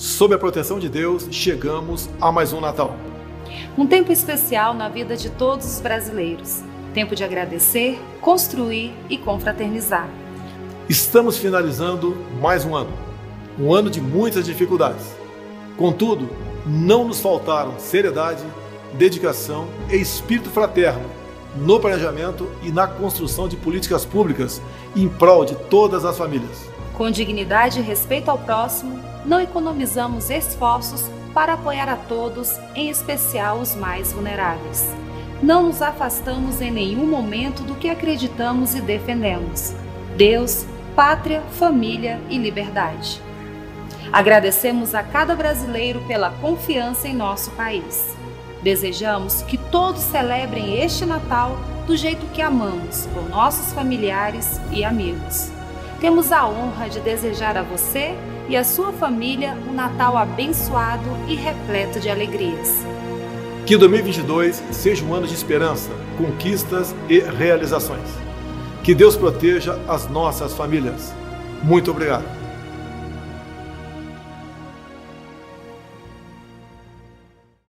Sob a proteção de Deus, chegamos a mais um Natal. Um tempo especial na vida de todos os brasileiros. Tempo de agradecer, construir e confraternizar. Estamos finalizando mais um ano. Um ano de muitas dificuldades. Contudo, não nos faltaram seriedade, dedicação e espírito fraterno no planejamento e na construção de políticas públicas em prol de todas as famílias. Com dignidade e respeito ao próximo, não economizamos esforços para apoiar a todos, em especial os mais vulneráveis. Não nos afastamos em nenhum momento do que acreditamos e defendemos: Deus, pátria, família e liberdade. Agradecemos a cada brasileiro pela confiança em nosso país. Desejamos que todos celebrem este Natal do jeito que amamos, com nossos familiares e amigos. Temos a honra de desejar a você e a sua família um Natal abençoado e repleto de alegrias. Que 2022 seja um ano de esperança, conquistas e realizações. Que Deus proteja as nossas famílias. Muito obrigado.